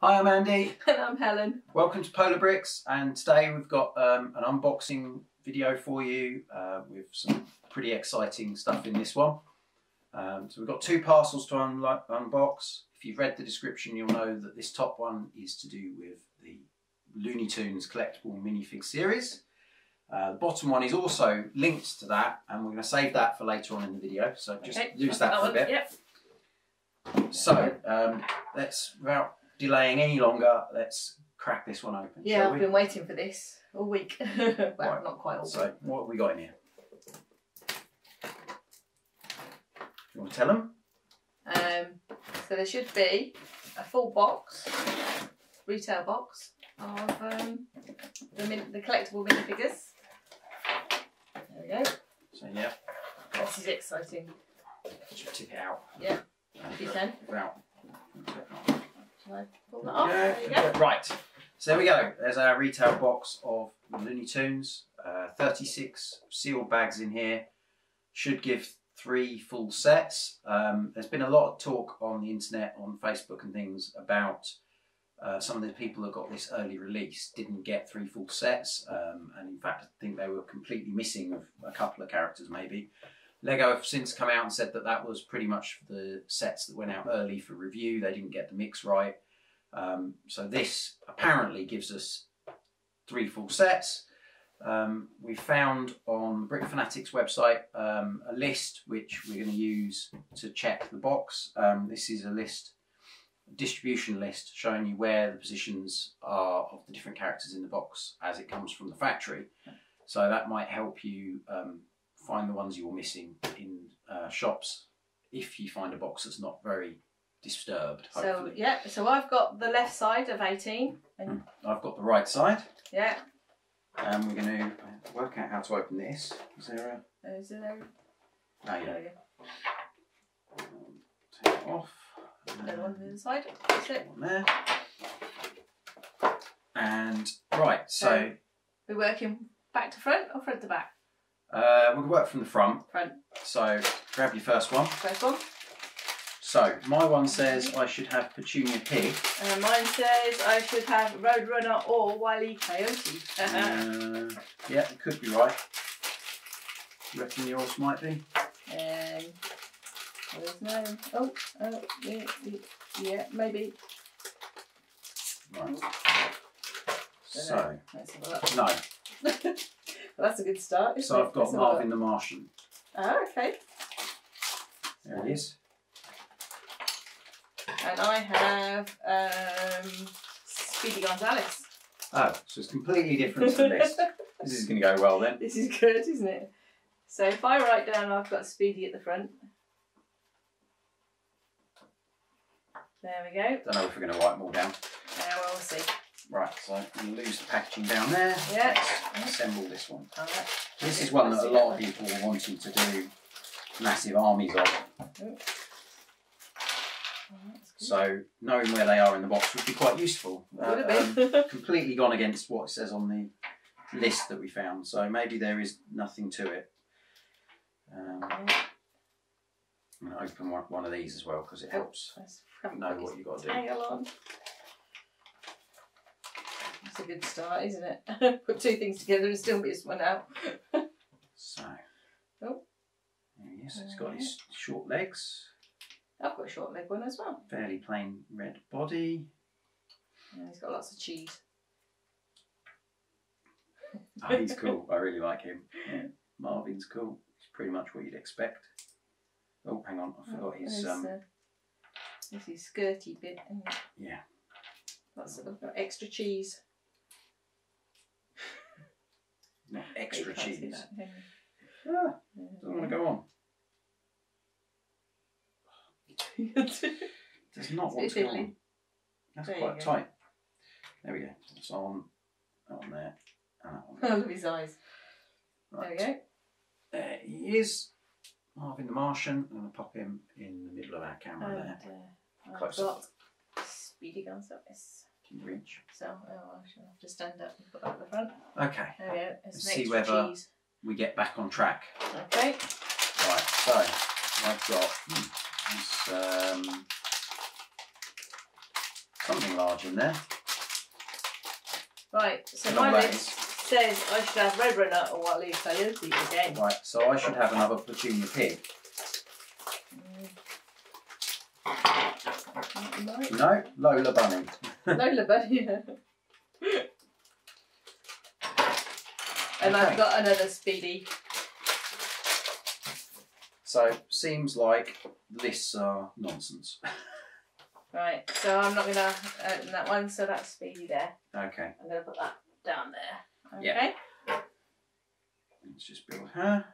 Hi, I'm Andy. And I'm Helen. Welcome to PolarBrix, and today we've got um, an unboxing video for you uh, with some pretty exciting stuff in this one. Um, so we've got two parcels to un unbox. If you've read the description, you'll know that this top one is to do with the Looney Tunes collectible minifig series. Uh, the bottom one is also linked to that, and we're going to save that for later on in the video. So just Okay, use that, for a bit. Yep. So um, let's, without delaying any longer, let's crack this one open. Yeah, I've been waiting for this all week. well, Right. not quite all week. So what have we got in here? You want to tell them? Um, so there should be a full box, retail box of um, the, the collectible minifigures. There we go. So yeah, This is exciting. just tip it out. Yeah, if you can. Without. I pull that off? Yeah, There go. Right. So there we go. There's our retail box of Looney Tunes. Uh, 36 sealed bags in here. Should give three full sets. Um, there's been a lot of talk on the internet, on Facebook and things about uh, some of the people that got this early release didn't get three full sets. Um, and in fact, I think they were completely missing of a couple of characters maybe. Lego have since come out and said that that was pretty much the sets that went out early for review. They didn't get the mix right. Um, so this apparently gives us three full sets. Um, we found on the Brick Fanatics website um, a list which we're going to use to check the box. Um, this is a list, a distribution list showing you where the positions are of the different characters in the box as it comes from the factory. So that might help you um, find the ones you're missing in uh, shops if you find a box that's not very disturbed. So yeah, so I've got the left side of 18. And I've got the right side, yeah, and we're going to work out how to open this. Is there is there? a? Oh, yeah. There go. Take it off. Another one on the other. That's it. One there. And right, so We're working back to front or front to back? Uh, we'll work from the front. Front. So grab your first one. First one. So my one says I should have Petunia Pig. And mine says I should have Roadrunner or Wile E. Coyote. Uh, yeah, it could be right. You reckon yours might be? um, there's no. Oh, oh, yeah, yeah, maybe. Right. So Dunno. Let's have a look. no. well, that's a good start. So it? I've got Let's have a look. Marvin the Martian. Ah, okay. There it is. And I have um, Speedy Gonzales. Oh, so it's completely different to this. This is going to go well then. This is good, isn't it? So if I write down, I've got Speedy at the front. There we go. Don't know if we're going to write them all down. Now we'll see. Right, so I'm going to lose the packaging down there. Yeah. Let's assemble this one. All right. This is one that a lot of people are wanting to do massive armies of. Oh. So knowing where they are in the box would be quite useful. Uh, Would have um, completely gone against what it says on the list that we found. So maybe there is nothing to it. Um, I'm going to open one, one of these as well because it helps haven't know what you've got to do. That's a good start, isn't it? Put two things together and still miss one out. So, Oh. there he is. It's got his short legs, I've got a short leg one as well. fairly plain red body. Yeah, he's got lots of cheese. Oh, he's cool. I really like him. Yeah. Marvin's cool. He's pretty much what you'd expect. Oh, hang on. I forgot his. There's, Um, uh, this is skirty bit. yeah. Lots of I've got extra cheese. Not extra cheese. Ah, doesn't want to go on. Does not want to go on. That's There you quite go. tight. There we go. It's on, that one there, and that one. I love his eyes. There we Right. go. There he is. Marvin the Martian. I'm going to pop him in the middle of our camera And there. uh, I've Close got Speedy Gonzales. Can you reach? So oh, I shall have to stand up and put that at the front. Okay. There we go. Let's see extra whether- cheese. We get back on track. Okay. Right. So I've got this um, something large in there. Right, so my list says I should have red runner or Wily Coyote again. Right, so I should have another Petunia pig. Mm. No, Lola Bunny. Lola Bunny. and Okay. I've got another Speedy. So seems like lists are uh, nonsense. Right, so I'm not going to open that one, so that's Speedy there. Okay, I'm going to put that down there. Okay? Yeah. let's just build her.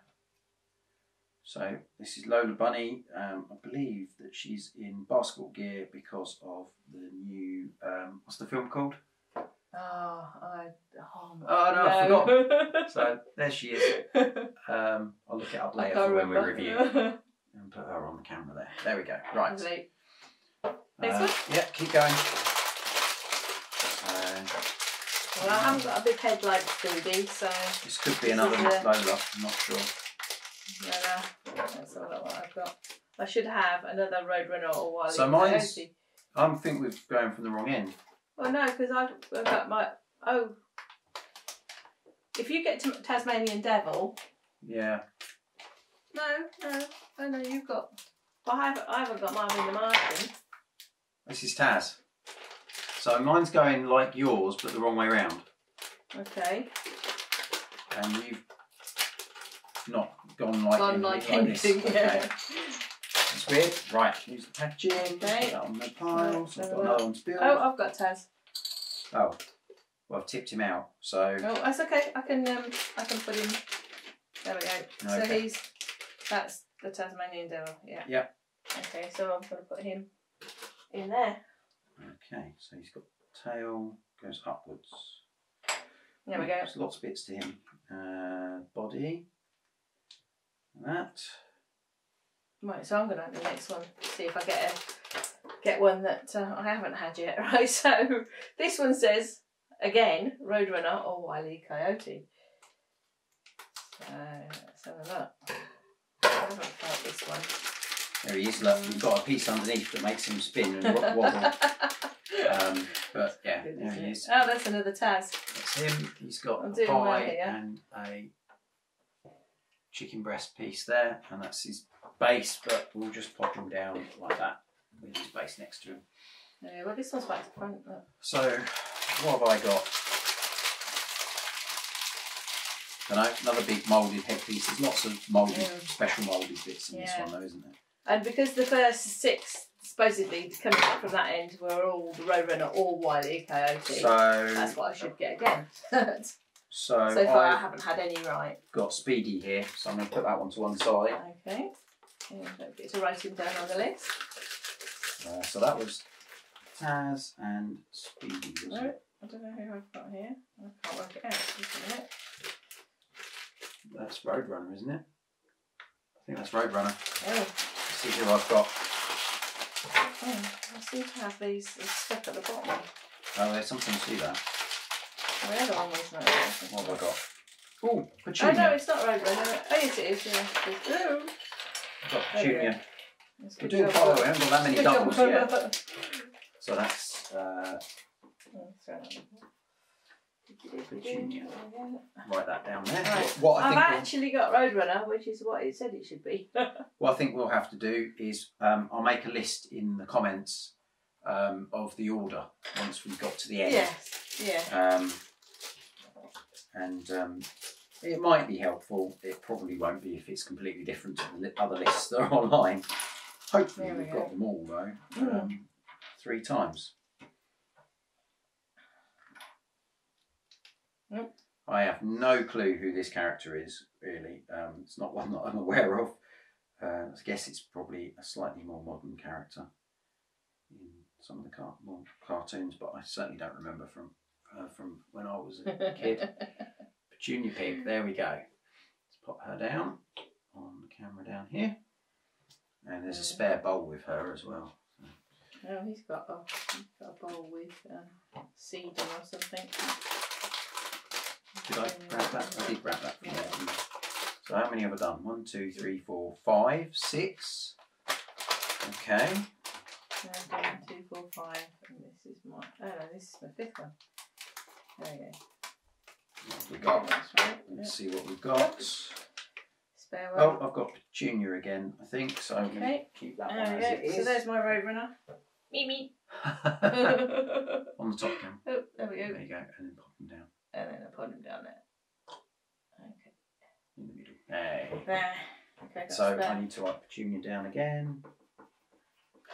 So this is Lola Bunny. Um, I believe that she's in basketball gear because of the new um, what's the film called? Oh, I. Oh, Oh, no, I forgot. So there she is. Um, I'll look it up later for when we review and put her on the camera there. There we go. Right. Next Uh, one? Yeah, keep going. Uh, Well, I haven't got a big head like Speedy, so this could be another Lola. I'm not sure. No, no, that's all what I've got. I should have another Roadrunner or Wily So mine's-. I think we're going from the wrong end. Well, no, because I've, I've got my. Oh. If you get to Tasmanian Devil. Yeah. No, no. Oh, no, you've got. Well, I haven't, I haven't got Marvin the Martian. This is Taz. So mine's going like yours, but the wrong way round. Okay. And you've not gone like, Gone anything like anything, Okay. yeah. That's weird. Right, use the packaging. Okay. Put on the pile. So I've got another one to build. Oh, I've got Taz. Oh, well, I've tipped him out. So Oh, that's okay. I can um, I can put him. There we go. So he's that's the Tasmanian Devil. Yeah. Yeah. Okay, so I'm going to put him in there. okay, so he's got tail goes upwards. There we go. There's lots of bits to him. Uh, body. That. Right, so I'm going to have the next one. See if I get a get one that uh, I haven't had yet. Right. So this one says again Roadrunner or Wily Coyote. So let's have a look. I haven't felt this one. There he is. Look, you've got a piece underneath that makes him spin and wobble. Um, but yeah, there he is. Oh, that's another Taz. That's him. He's got I'm a pie and a chicken breast piece there, and that's his base. But we'll just pop him down like that with his base next to him. Yeah, well, this one's back to front. Look. So, what have I got? Know, another big moulded headpiece. There's lots of moulded, Yeah. special moulded bits in this one, though, isn't there? And because the first six, supposedly coming up from that end, were all the Roadrunner or Wily Coyote, So, that's what I should get again. so, so far, I I've haven't had any right. got Speedy here, so I'm going to put that one to one side. Okay. Don't forget to write him down on the list. Uh, so that was Taz and Speedy, No, it? I don't know who I've got here. I can't work it out. Just a minute. That's Roadrunner, isn't it? I think that's Roadrunner. Oh, Let's see who I've got. oh, I seem to have these stuck at the bottom. Oh, there's something to that. The other one was not. What have I got? Oh, Oh Petunia. no, it's not Roadrunner. Oh yes, it is. Yeah. Oh, I've got There you Petunia. that's We're good doing job. quite well. We haven't got that many Good job. doubles yet. So that's uh, Oh, sorry. Petunia. write that down there. Right. What I I've think we'll, actually got Roadrunner, which is what it said it should be. what I think we'll have to do is um, I'll make a list in the comments um, of the order once we've got to the end. yes, yeah. Um, and um, it might be helpful. It probably won't be if it's completely different to the other lists that are online. Hopefully, we we've go. got them all though. Mm. Um, three times. I have no clue who this character is. Really, um, it's not one that I'm aware of. Uh, I guess it's probably a slightly more modern character in some of the car- more cartoons, but I certainly don't remember from uh, from when I was a kid. Petunia Pig, there we go. Let's pop her down on the camera down here. And there's a spare bowl with her as well. oh, he's got a, he's got a bowl with um, seeding or something. Did I grab that? I did grab that from there. So how many have I done? One, two, three, four, five, six. Okay. One, two, four, five, and this is my. Oh no, this is my fifth one. There we go. We got? That's right. Let's see what we've got. Spare Oh, one. I've got Petunia again, I think, so I'm going to Okay. keep that There one we as go. So is. there's my Roadrunner. Meet me. On oh, the top cam. Oh, there we go. There you go, and then pop them down And then I put him down there. Okay. in the middle. Hey. There. Okay, got So spare. I need to write Petunia down again.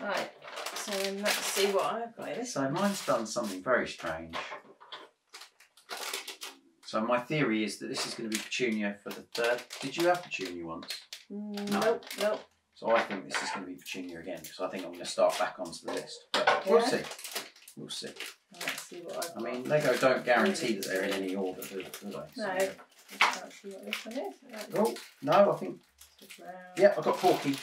Right. So then let's see what I've got in this. So mine's done something very strange. So my theory is that this is going to be Petunia for the third. Did you have Petunia once? Mm, No. Nope, nope. So I think this is going to be Petunia again because I think I'm going to start back onto the list. But we'll Yeah. see. We'll see. Let's see what I've I mean, Lego don't guarantee that they're in any order, do, do they? So- No. I can't see what this one is. Oh no, I think yeah, I've got Porky.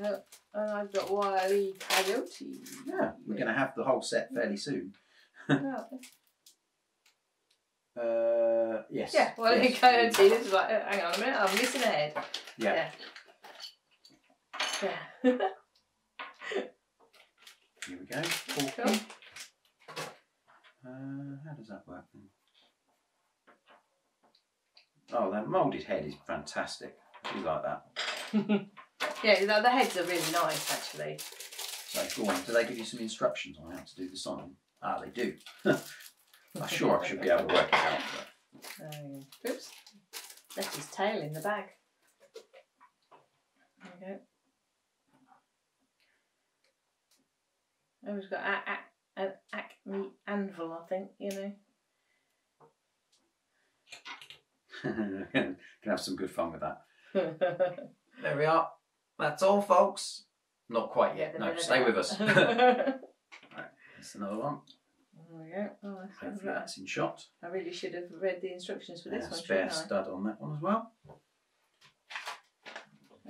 Yep. And I've got Wily Coyote. Yeah, we're going to have the whole set fairly soon. Uh, yes. yeah, Wily yes. Coyote. This is like, hang on a minute, I'm missing a head. Yeah. Yeah. Yeah. Here we go. Cool. Uh, how does that work then? Oh, that moulded head is fantastic. I do like that. yeah, the, the heads are really nice actually. So, go on. Do they give you some instructions on how to do the sign? Ah, they do. I'm sure I should be able to work it out. But Um, oops. Left his tail in the bag. There we go. Oh, he's got a, a, an acme anvil, I think, you know. can have some good fun with that. There There we are. That's all, folks. Not quite yet. No, stay with us. there That's another one. We go. Oh, that's Hopefully right. that's in shot. I really should have read the instructions for this Uh, one, spare stud on that one as well. Oh,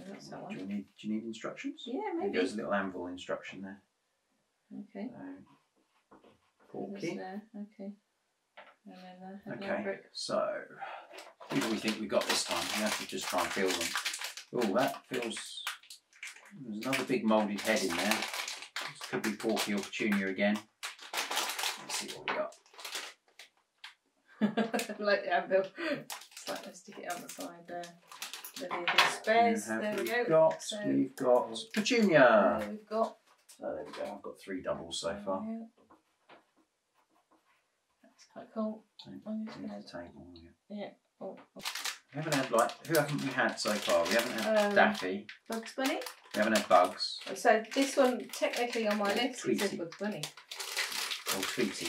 that's that Do you need? Do you need instructions? Yeah, maybe. goes a little anvil instruction there. Okay. So, There's Porky. there. Okay. And then uh, Okay, brick. so who do we think we got this time? We have to just try and feel them. Oh, that feels. There's another big moulded head in there. This could be Porky or Petunia again. See what we got. like the anvil. It's like let's stick it on the side there. Then the spares. Who have There we go. Got, So- we've got Petunia. We've got. So there we go. I've got three doubles so far. Yeah. That's quite cool. I'm just gonna. yeah. Yeah. Oh, oh. We haven't had like who haven't we had so far? We haven't had Um, Daffy. Bugs Bunny. We haven't had Bugs So this one technically on my list says Bugs Bunny. Or Tweety.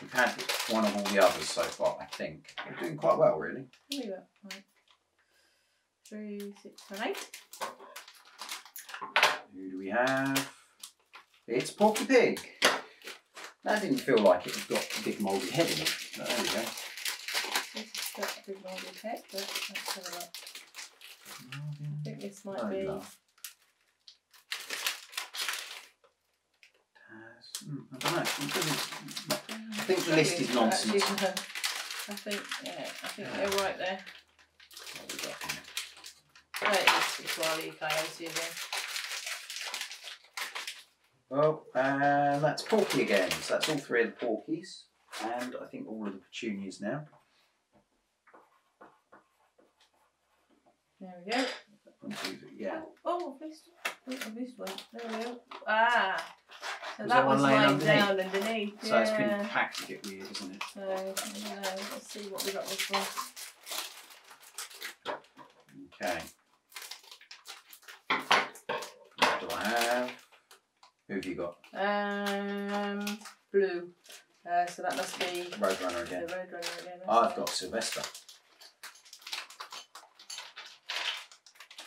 We've had one of all the others so far. I think we're doing quite well, really. Here we go. Right. Three, six, and eight. Who do we have? It's Porky Pig. That didn't feel like it had got a big mouldy head in it. But there we go. This has got a big molded head, but let's have a look. I think this might be. no. I don't know. It doesn't- I think the list is nonsense. I think, yeah, I think they're right there. What we got here? Right, it's, it's Wily Coyote again. Well, and that's Porky again. So that's all three of the Porkies. And I think all of the Petunias now. There we go. One, two, three, yeah. Oh, oh, missed, oh, I missed one. There we go. Ah. So that one's lying underneath? down underneath. So it's been packed a bit weird, isn't it? So, I. Let's see what we got this one. Okay. What do I have? Who have you got? Um, blue. Uh, so that must be Roadrunner the again. Roadrunner again. I've got Sylvester.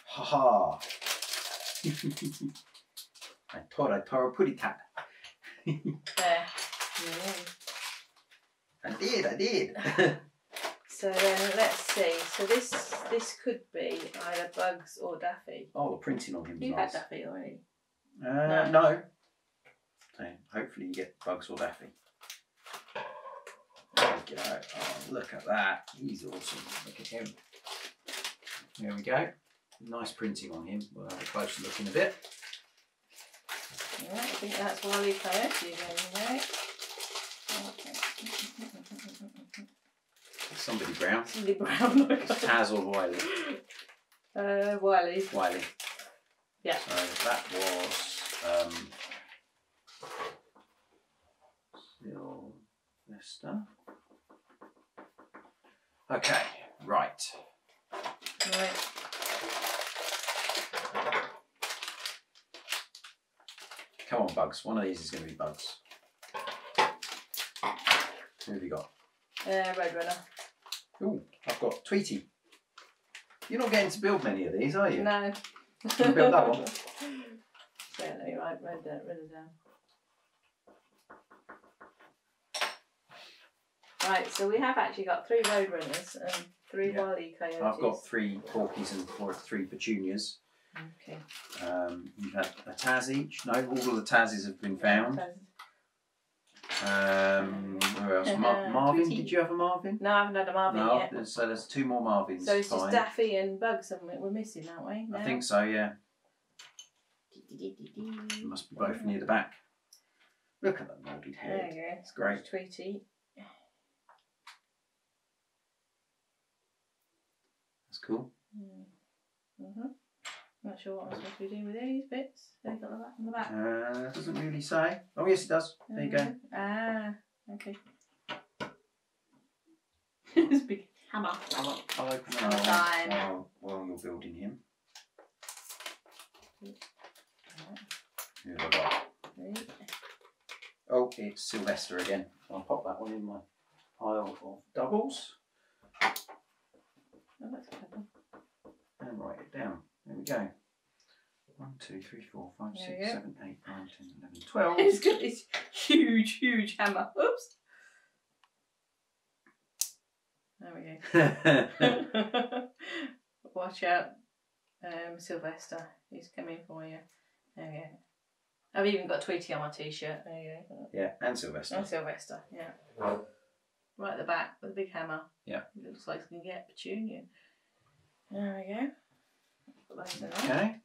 Ha ha. I thought I tore a putty cat. There. Yeah. I did, I did. So then let's see. So this this could be either Bugs or Daffy. oh, the printing on him You nice. had Daffy already. Uh, no. So hopefully you get Bugs or Daffy. There we go. Oh, look at that. He's awesome. Look at him. There we go. Nice printing on him. We'll have a closer look in a bit. Yeah, I think that's Wily Coyote again, right? Okay. Somebody brown. Somebody Brown. It's Taz or Wiley. uh, Wily. Wiley. Yeah. So that was um, Sylvester. Okay, right. Right. Come on, Bugs. One of these is going to be Bugs. Who have you got? Uh, Roadrunner. Ooh, I've got Tweety. You're not getting to build many of these, are you? No. Can you build that one? Me write red, down. Right, so we have actually got three Roadrunners and three Yeah. Wily Coyotes. I've got three Porkies and four, three Petunias. Okay. Um, you've had a Taz each. No, all of the Tazes have been found. Um, who else? Mar- Uh, Marvin. Tweety. Did you have a Marvin? No, I haven't had a Marvin no. yet. there's- So there's two more Marvins. So it's to just find. Daffy and Bugs, haven't we? We're missing, aren't we? I think so. Yeah, They must be both near the back. Look at that moulded There head. you go. It's great. Tweety. That's cool. Mm-hmm. Not sure what I'm supposed to be doing with these bits. They've got the back and the back. Uh, doesn't really say. Oh yes, it does. There you go. Ah, okay. this big hammer. I'll, I'll open Hammer that time. while, while you're building him. Who have I? Right. Oh, it's Sylvester again. I'll pop that one in my pile of doubles Oh, that's clever. and write it down. There we go. One, two, three, four, five, There six, we go. seven, eight, nine, ten, eleven, twelve. It's got this huge, huge hammer. Oops. There we go. Watch out, um, Sylvester. He's coming for you. There we go. I've even got Tweety on my t-shirt. There you go. yeah, and Sylvester. And Sylvester, yeah. Right at the back with a big hammer. Yeah. It looks like it's going to get Petunia. There we go. Put those there. Okay.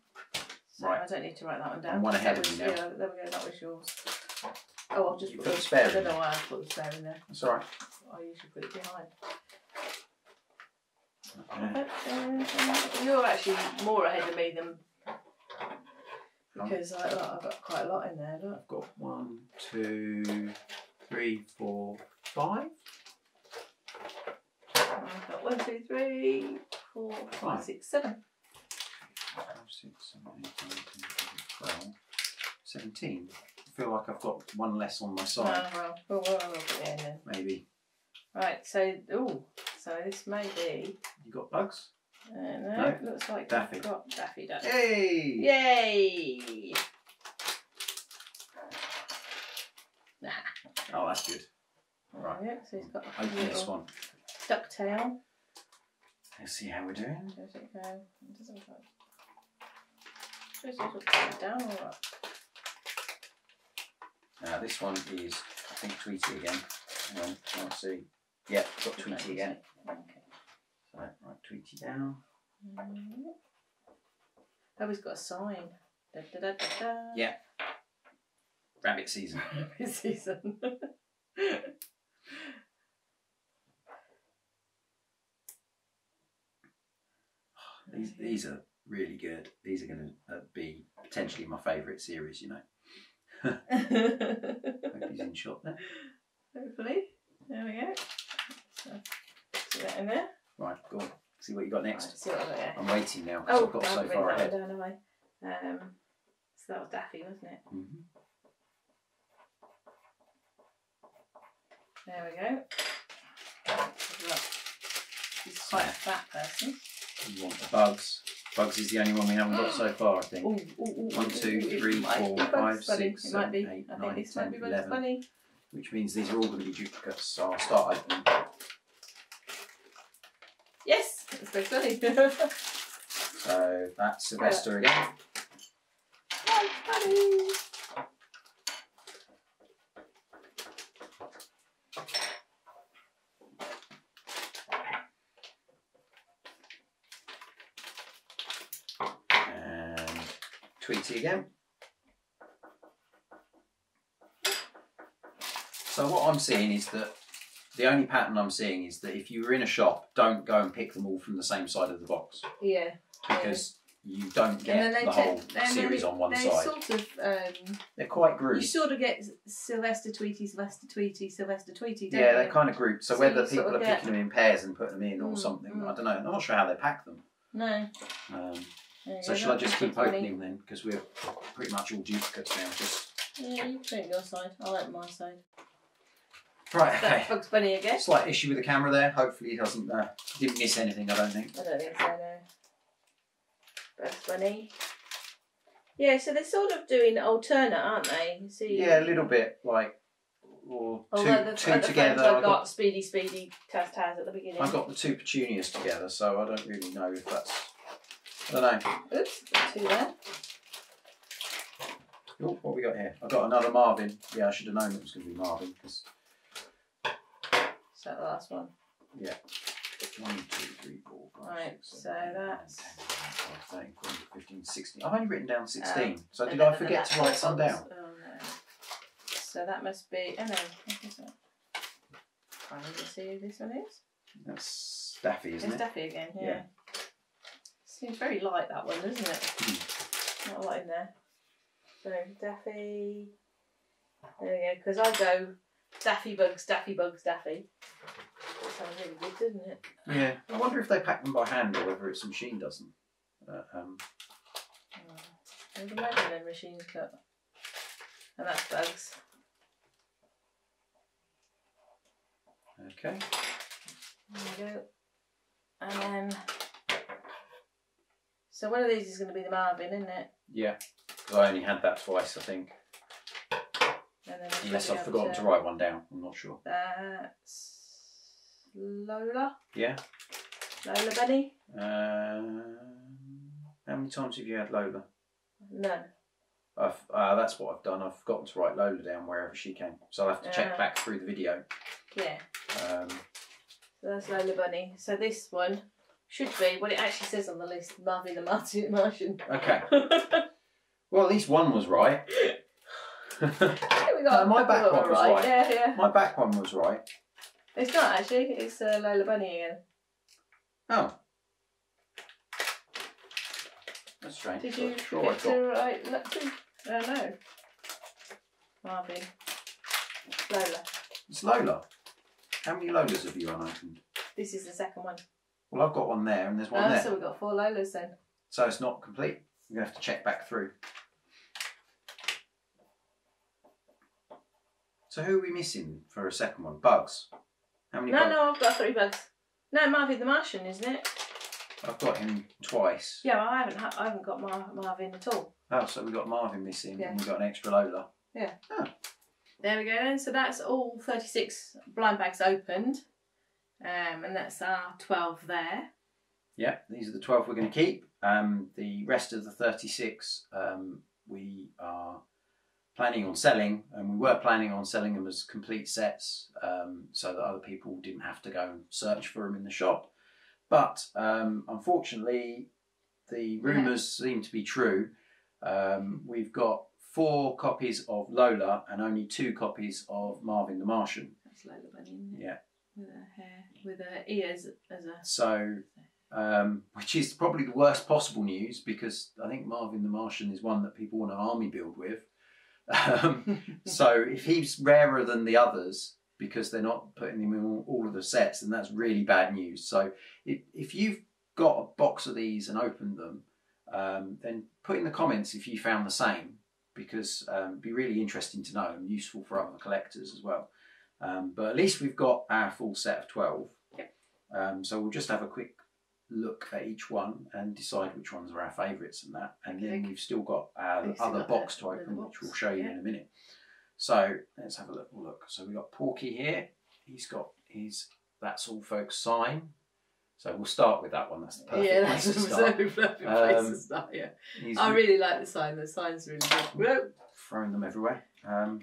So Right. I don't need to write that one down. I'm one ahead of you now. Yeah, there we go. That was yours. Oh, I'll just You put, put the spare I don't know why I put the spare in there. That's all right. I usually put it behind. Okay. Uh, you're actually more ahead of me than because I, I've got quite a lot in there. Look. I've got one, two, three, four, five. I've got one, two, three, four, five, Five. six, seven. Five, six, seven, eight, nine, ten, eleven, twelve, seventeen. I feel like I've got one less on my side, Oh, well, well, well, we'll in then. maybe. Right, so, oh, so this may be, You got bugs? uh, no, No. it looks like Daffy. we've got Daffy Duck. Hey! Yay! Oh, that's good. Right. Yeah, so he's got a Open this one. duck tail. Let's see how we're doing. Where's it go? It doesn't go. Should I just put down or what? Now this one is, I think, Tweety again. Hang on, can't see. Yeah, got Tweety again. Okay. So, right, Tweety down. Mm. Oh, he's got a sign. Da, da, da, da, da. Yeah. Rabbit season. This season. These these are really good. These are going to uh, be potentially my favourite series. You know. Hope he's in shot there. Hopefully. There we go. So, put that in there. Right, go on. See what you got Right, next. see what I've got. I'm waiting now because Oh, I've got I so far ahead. down, I? Um, so that was Daffy, wasn't it? hmm There we go. He's quite a fat person. You want the bugs. Bugs is the only one we haven't got so far, I think. Ooh, ooh, ooh, One, two, three, four, five, six, It might be. seven, eight, I nine, think 10, might be 11. Bunny. Which means these are all going to be duplicates. So I'll start opening. Yes, it's Bugs Bunny. So that's Sylvester again. Bugs Bunny. again. So what I'm seeing is that the only pattern I'm seeing is that if you were in a shop, don't go and pick them all from the same side of the box. Yeah. Because yeah. you don't get the whole series on one side. Sort of, um, they're quite grouped. You sort of get Sylvester Tweety, Sylvester Tweety, Sylvester Tweety. yeah, they're kind of grouped. So, so whether people sort of are get... picking them in pairs and putting them in mm, or something, mm. I don't know. I'm not sure how they pack them. No. Um, so shall I just keep opening then? Because we're pretty much all duplicates now. Just Yeah, you open your side. I'll open my side. right. That's Okay. Bugs Bunny again. Slight issue with the camera there. Hopefully, he doesn't uh, didn't miss anything. I don't think. I don't think so, no. Bugs Bunny. Yeah, so they're sort of doing alternate, aren't they? You see? Yeah, a little bit like or two, Although the, two at the together. front I I got, got Speedy, Speedy, Taz, Taz at the beginning. I've got the two petunias together, so I don't really know if that's. I don't know. Oops, two there. Oh, what we got here? I've got another Marvin. Yeah, I should have known it was going to be Marvin because Is that the last one? Yeah. one, two, three, four, five, Right, six, so seven, eight, nine, that's- 10, 11, 12, 13, 14, 15, 16. I've only written down 16. Um, so did I forget to write some down? Oh no. So that must be. Oh no. What is that? Can't even see who this one is. That's Daffy, isn't It's it? Daffy again. Yeah. Yeah. Seems very light that one, doesn't it? Hmm. Not a lot in there. So Daffy. There we go. Because I go Daffy Bugs, Daffy Bugs, Daffy. That sounds really good, doesn't it? Yeah. I wonder if they pack them by hand or whether it's a machine does them. Uh, um, Oh, I would imagine a machine cut. And that's Bugs. okay. There we go. And then. So one of these is going to be the Marvin, isn't it? Yeah. 'Cause I only had that twice, I think. And then Unless I've forgotten to write one down. I'm not sure. That's Lola. Yeah. Lola Bunny. Um, how many times have you had Lola? None. I've, uh, that's what I've done. I've forgotten to write Lola down wherever she came. So I'll have to check Ah. back through the video. Yeah. Um, So that's Lola Bunny. So this one should be what it actually says on the list: Marvin the Martian. okay. Well, at least one was right. we got No, my back one was right. right. Yeah, yeah. My back one was right. It's not actually. It's uh, Lola Bunny again. Oh. That's strange. Did you Sure, I got. to write? No, no, no. Marvin. Lola. It's Lola. How many Lolas have you unopened? This is the second one. Well, I've got one there and there's one Oh, there. so we've got four Lolas then. So it's not complete. You're going to have to check back through. So who are we missing for a second one? Bugs. How many No, bugs? no, I've got three bugs. No, Marvin the Martian, isn't it? I've got him twice. Yeah, well, I haven't. Ha- I haven't got Mar- Marvin at all. Oh, so we've got Marvin missing Yeah. and we've got an extra Lola. Yeah. Oh. There we go then. So that's all 36 blind bags opened. Um, and that's our 12 there. Yeah, these are the 12 we're going to keep. Um, the rest of the 36 um, we are planning on selling, and we were planning on selling them as complete sets um, so that other people didn't have to go and search for them in the shop. But um, unfortunately, the rumours seem to be true. Um, we've got four copies of Lola and only two copies of Marvin the Martian. That's Lola it? Yeah. With her hair, with her ears as a. So, um, which is probably the worst possible news because I think Marvin the Martian is one that people want an army build with. Um, so, if he's rarer than the others because they're not putting him in all, all of the sets, then that's really bad news. So, if, if you've got a box of these and opened them, um, then put in the comments if you found the same because um, it'd be really interesting to know and useful for other collectors as well. Um, but at least we've got our full set of 12. Um, so we'll just have a quick look at each one and decide which ones are our favourites and that. And then we've still got our other box to open, which we'll show you yeah. in a minute. So let's have a little look. So we've got Porky here. He's got his That's All Folks sign. So we'll start with that one. That's the perfect yeah, place that's to a start. so perfect place Um, to start. Yeah, I really like the sign. The sign's really good. Whoa. throwing them everywhere. Um,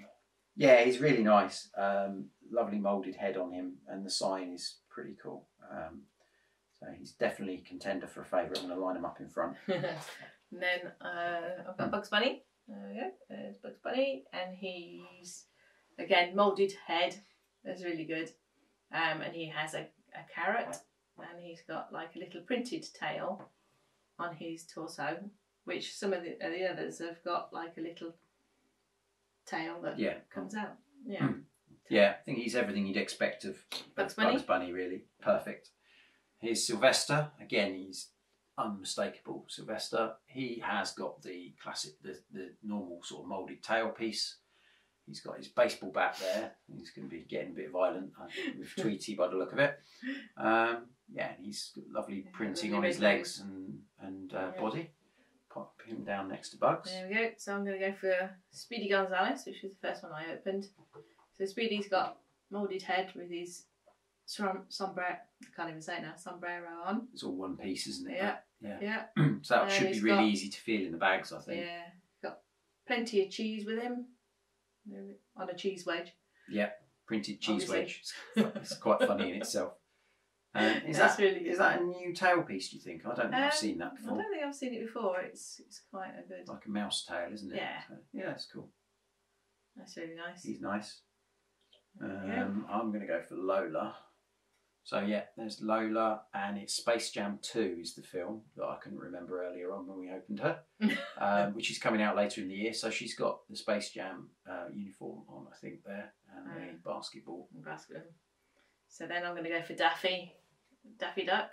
yeah, he's really nice. Um, lovely moulded head on him, and the sign is pretty cool. Um, so he's definitely contender for a favourite. I'm going to line him up in front. and then uh, I've got Bugs Bunny. There we go. There's Bugs Bunny, and he's again, moulded head. That's really good. Um, and he has a, a carrot and he's got like a little printed tail on his torso, which some of the, the others have got like a little tail that Yeah. comes out. Yeah. Yeah, I think he's everything you'd expect of Bugs Bunny. Bugs Bunny, really. Perfect. Here's Sylvester. Again, he's unmistakable. Sylvester. He has got the classic, the, the normal sort of moulded tail piece. He's got his baseball bat there. He's going to be getting a bit violent with Tweety by the look of it. Um, yeah, he's got lovely Yeah, printing on his legs and, and uh, Yeah. body. Pop him down next to Bugs. There we go. So I'm going to go for Speedy Gonzales, which was the first one I opened. So Speedy's got moulded head with his som- sombrero, I can't even say it now, sombrero on. It's all one piece, isn't it? Yeah. Yeah. Yeah, so that should be really got- easy to feel in the bags, I think. yeah. Got plenty of cheese with him on a cheese wedge. Yeah. Printed cheese Obviously. wedge. It's quite funny in itself. Um, is That's that really good. is that a new tail piece? Do you think? I don't think I've Um, seen that before. I don't think I've seen it before. It's it's quite a good. Like a mouse tail, isn't it? Yeah. So, yeah, that's cool. That's really nice. He's nice. Um, I'm going to go for Lola. So yeah, there's Lola, and it's Space Jam 2 is the film that I couldn't remember earlier on when we opened her, um, which is coming out later in the year. So she's got the Space Jam uh, uniform on, I think there, and Oh. the basketball. Basket. So then I'm going to go for Daffy, Daffy Duck.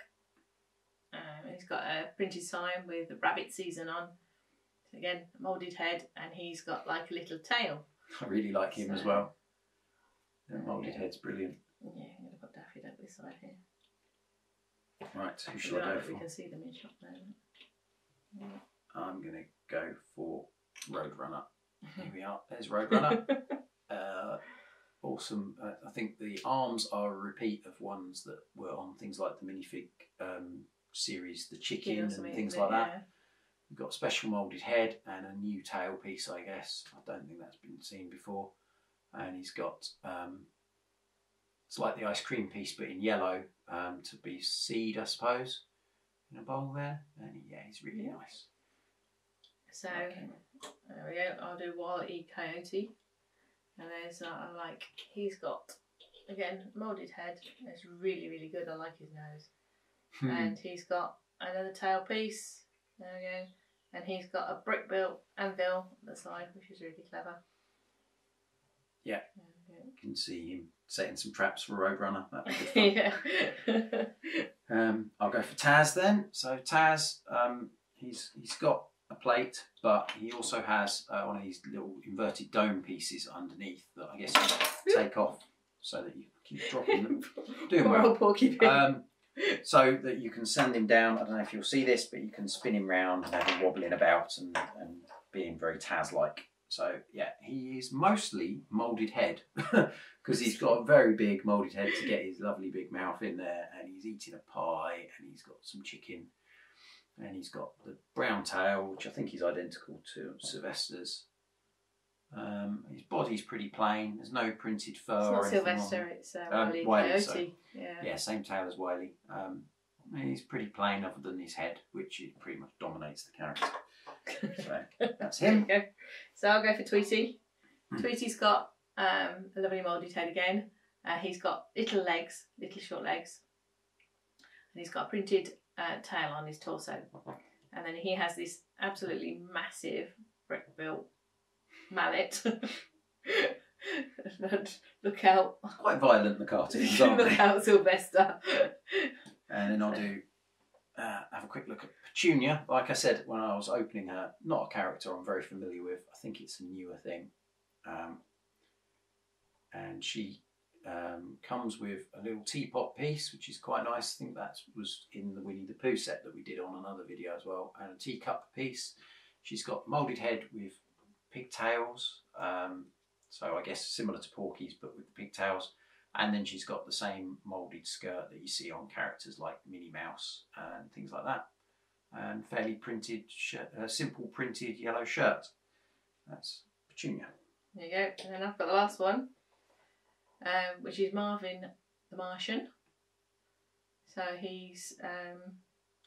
Um, he's got a printed sign with the rabbit season on. So again, moulded head, and he's got like a little tail. I really like him as well. The molded Yeah. head's brilliant. Yeah, I'm going to put Daffy Duck this side here. Right, who shall I go if we for? can see them in shop there. I'm going to go for Roadrunner. Here we are. There's Roadrunner. uh, awesome. Uh, I think the arms are a repeat of ones that were on things like the minifig um, series, the chicken Yeah, and things like that. We've got a special moulded head and a new tail piece, I guess. I don't think that's been seen before. And he's got um, it's like the ice cream piece, but in yellow um, to be seed, I suppose, in a bowl there. And yeah, he's really Yeah. nice. So him. there we go. I'll do Wild E Coyote, and there's uh, I like he's got again moulded head. It's really really good. I like his nose, Hmm. and he's got another tail piece. There we go, and he's got a brick built anvil on the side, which is really clever. Yeah. You can see him setting some traps for a Roadrunner. That'd be good fun. yeah. Um, I'll go for Taz then. So Taz, um, he's he's got a plate, but he also has uh, one of these little inverted dome pieces underneath that I guess you take off so that you keep dropping them. Doing Poor well. Porky Pig. Um, so that you can send him down. I don't know if you'll see this, but you can spin him round and have him wobbling about and, and being very Taz-like. So yeah, he is mostly moulded head because he's got a very big moulded head to get his lovely big mouth in there, and he's eating a pie, and he's got some chicken, and he's got the brown tail, which I think is identical to Sylvester's. Um, his body's pretty plain. There's no printed fur it's not Sylvester. It's uh, Um, Wile E, Coyote. Yeah. Yeah, same tail as Wiley. Um, he's pretty plain other than his head, which pretty much dominates the character. So that's him. There you go. So I'll go for Tweety. Hmm. Tweety's got um, a lovely moulded head again. Uh, he's got little legs, little short legs, and he's got a printed uh, tail on his torso. And then he has this absolutely massive brick built mallet. And Look out! Quite violent, the cartoons, aren't Look they? out, Sylvester! And then I'll do uh, have a quick look at Petunia. Like I said when I was opening her, not a character I'm very familiar with. I think it's a newer thing. Um, and she um, comes with a little teapot piece, which is quite nice. I think that was in the Winnie the Pooh set that we did on another video as well. And a teacup piece. She's got moulded head with pigtails. Um, so I guess similar to Porky's, but with the pigtails. And then she's got the same moulded skirt that you see on characters like Minnie Mouse and things like that. And fairly printed, shirt, uh, simple printed yellow shirt. That's Petunia. There you go. And then I've got the last one, um, which is Marvin the Martian. So he's um,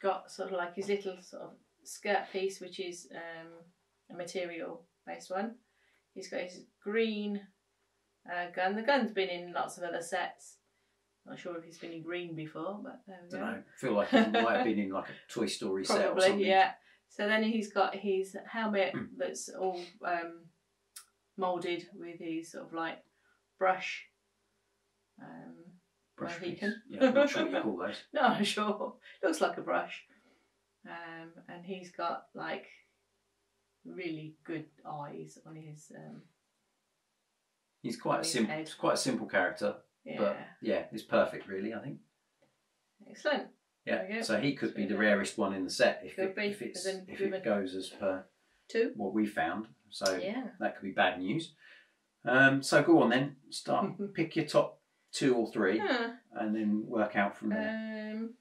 got sort of like his little sort of skirt piece, which is um, a material based one. He's got his green uh, gun. The gun's been in lots of other sets. Not sure if he's been in green before, but there we don't go. know. feel like he might have been in like a Toy Story set or something. yeah. So then he's got his helmet that's all um, moulded with his sort of like brush. Um, Brush Well, piece. can. Yeah, I'm not sure what you call those. no, I'm sure. Looks like a brush. Um, and he's got like really good eyes on his. Um, He's quite a simple, quite a simple character, yeah. but yeah, it's perfect, really. I think. Excellent. Yeah, so he could be the rarest one in the set if it, if it's if it goes as per Two. what we found. So Yeah. that could be bad news. Um, so go on then, start pick your top two or three, Huh. and then work out from there. Um,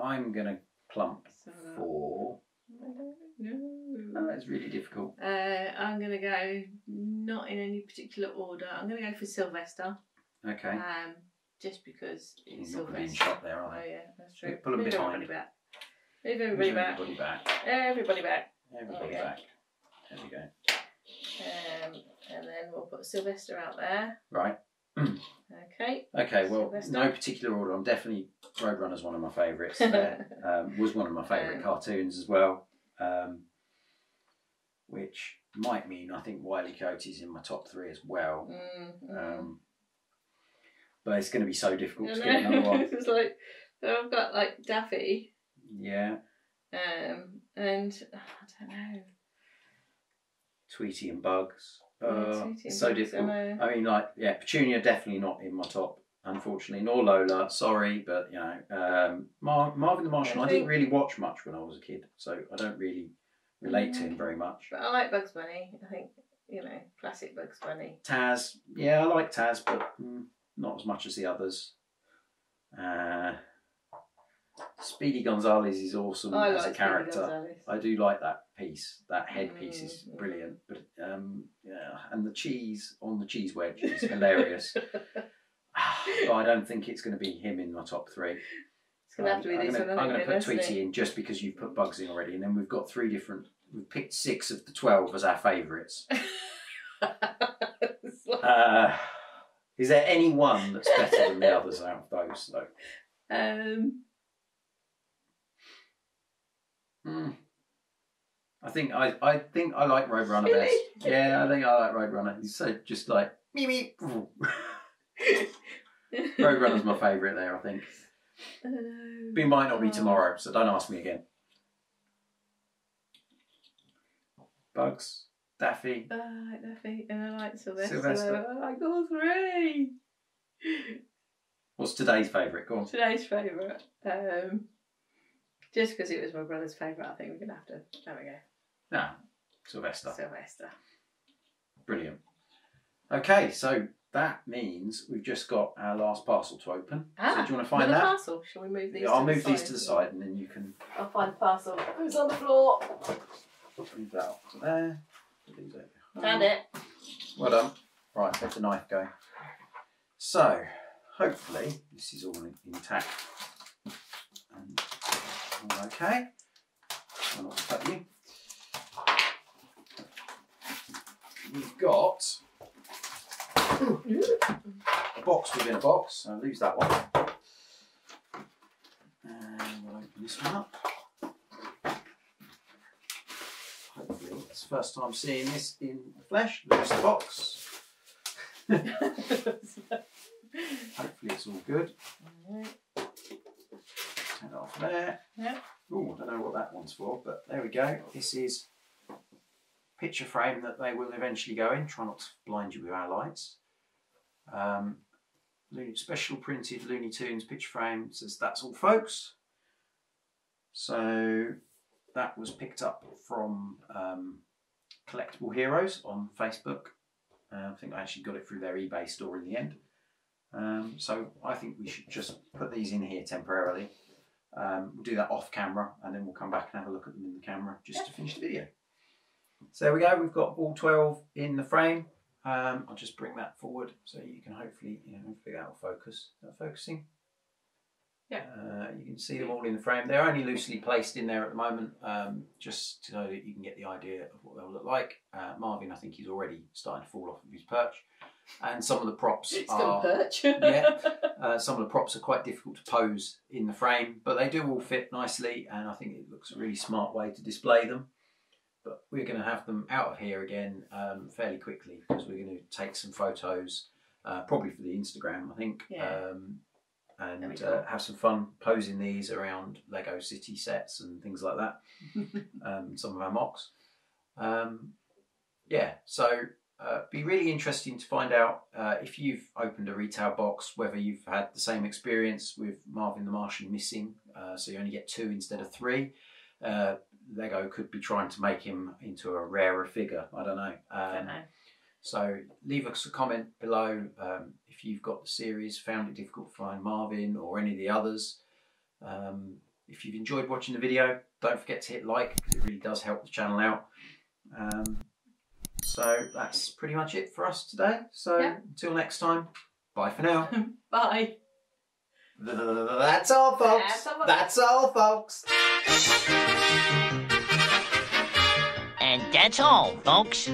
I'm gonna plump so. Oh, no. it's really difficult. Uh, I'm going to go not in any particular order. I'm going to go for Sylvester. Okay, Um, just because it's he's not gonna be in Sylvester. shot there, Oh are yeah, that's true. Pull 'em Move behind. everybody back. Move everybody back. Everybody back. Everybody back. Everybody Okay. back. There we go. Um, and then we'll put Sylvester out there. Right. Okay. Okay. Well, Sylvester. no particular order. I'm definitely Roadrunner's one of my favourites. um, was one of my favourite Um, cartoons as well. Um, which might mean I think Wiley Coyote's in my top three as well. Mm. Um, but it's going to be so difficult I to get another one. it's like so I've got like Daffy, Yeah, um, and I don't know. Tweety and Bugs. Uh, it's so I difficult. I mean, like, yeah, Petunia definitely not in my top, unfortunately. Nor Lola, sorry, but you know, um, Mar- Marvin the Martian. I, I didn't really watch much when I was a kid, so I don't really relate to him very much. But I like Bugs Bunny. I think you know classic Bugs Bunny. Taz, yeah, I like Taz, but mm, not as much as the others. Uh, Speedy Gonzales is awesome I as like a character. I do like that piece. That head piece is Mm, brilliant. But um, yeah, and the cheese on the cheese wedge is hilarious. but I don't think it's going to be him in my top three. It's gonna have to be I'm this gonna, I'm going to put Tweety in just because you've put Bugs in already, and then we've got three different. We've picked six of the twelve as our favourites. Like- Uh, is there any one that's better than the others out of those? Though. um, Hmm. I think I, I think I like Roadrunner Really? best. Yeah, I think I like Roadrunner. He's so just like me me. Roadrunner's my favourite there. I think. um, But might not be Oh. tomorrow, so don't ask me again. Bugs, Daffy. I like Daffy and I like Sylvester. Sylvester. I like all three. What's today's favourite? Go on. Today's favourite. Um, just because it was my brother's favourite, I think we're gonna have to. There we go. No, Sylvester. Sylvester. Brilliant. Okay, so that means we've just got our last parcel to open. Ah, so do you want to find that? parcel. Shall we move these? Yeah, I'll to move the these to the side and then you can I'll find the parcel. Who's on the floor? move that up to there. These over. Found it. Well done. Right, let the knife go. So, hopefully, this is all intact okay. Try not cut you. We've got a box within a box. I'll lose that one. And we'll open this one up. Hopefully, it's the first time seeing this in the flesh. Lose the box. Hopefully, it's all good. Take off there. Yeah. Oh, I don't know what that one's for, but there we go. This is picture frame that they will eventually go in. Try not to blind you with our lights. Um, Looney- special printed Looney Tunes picture frame says that's all, folks. So that was picked up from um, Collectible Heroes on Facebook. Uh, I think I actually got it through their eBay store in the end. Um, so I think we should just put these in here temporarily. Um, we'll do that off camera and then we'll come back and have a look at them in the camera just to finish the video. So there we go, we've got all 12 in the frame. Um, I'll just bring that forward so you can hopefully, you know, hopefully that will focus. Is that focusing? Yeah. Uh, you can see them all in the frame. They're only loosely placed in there at the moment, um, just so that you can get the idea of what they'll look like. Uh, Marvin, I think he's already starting to fall off of his perch, and some of the props It's are perch. yeah. uh, some of the props are quite difficult to pose in the frame, but they do all fit nicely, and I think it looks a really smart way to display them. But we're going to have them out of here again um, fairly quickly because we're going to take some photos, uh, probably for the Instagram, I think, Yeah. um, and uh, have some fun posing these around Lego City sets and things like that. um, some of our MOCs. Um, yeah, so uh, be really interesting to find out uh, if you've opened a retail box, whether you've had the same experience with Marvin the Martian missing, uh, so you only get two instead of three. Uh, Lego could be trying to make him into a rarer figure. I don't know. Um, Don't know. So leave us a comment below um, if you've got the series, found it difficult to find Marvin or any of the others. Um, if you've enjoyed watching the video, don't forget to hit like because it really does help the channel out. Um, so that's pretty much it for us today. So Yeah. until next time, bye for now. Bye. That's all, folks. That's all, folks. That's all, folks. And that's all, folks.